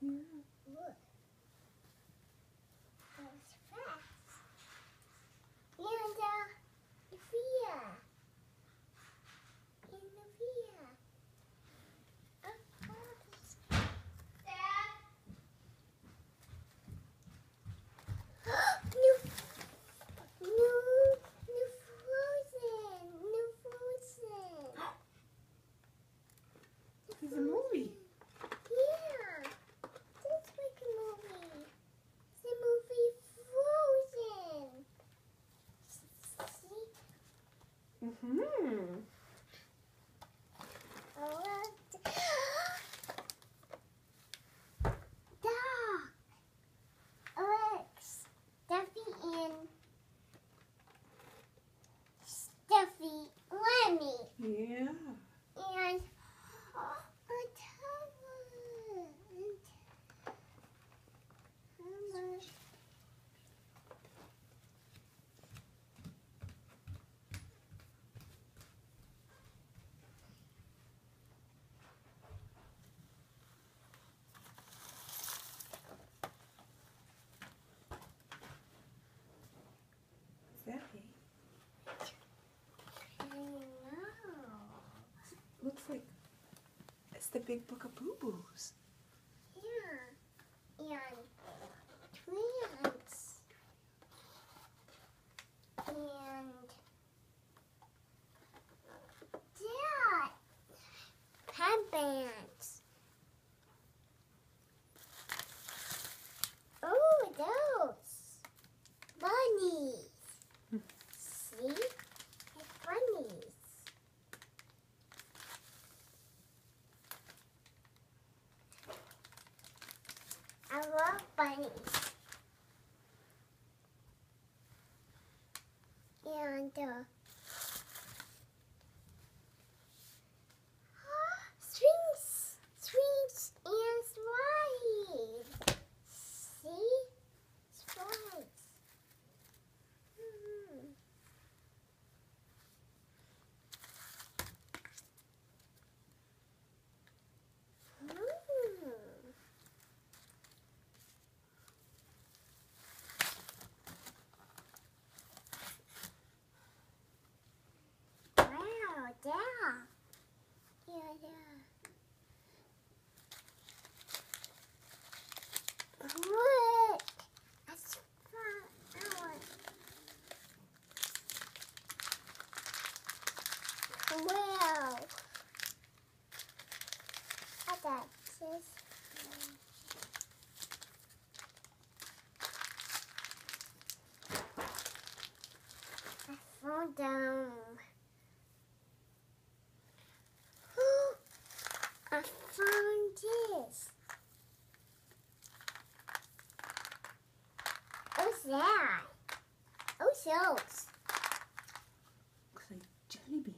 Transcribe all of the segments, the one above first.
Yeah. the big book of boo boos. Yeah. And three 远的。yeah. that? Oh, shells. Looks like jelly beans.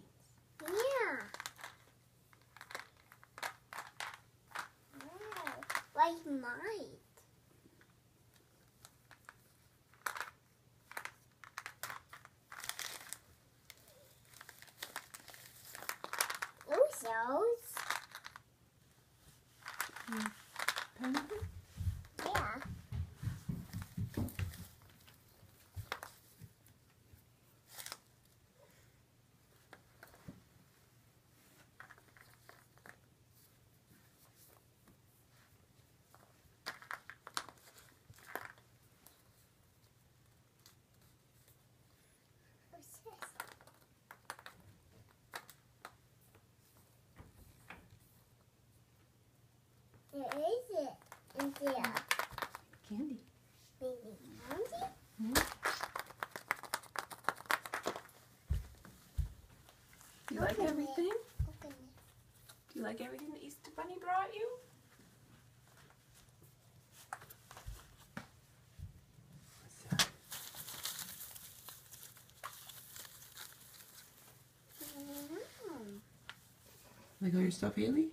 Yeah. Wow. Like mine. Oh, shells. Yeah. Do you like everything? Do you like everything the Easter Bunny brought you? Like all your stuff, Hailey?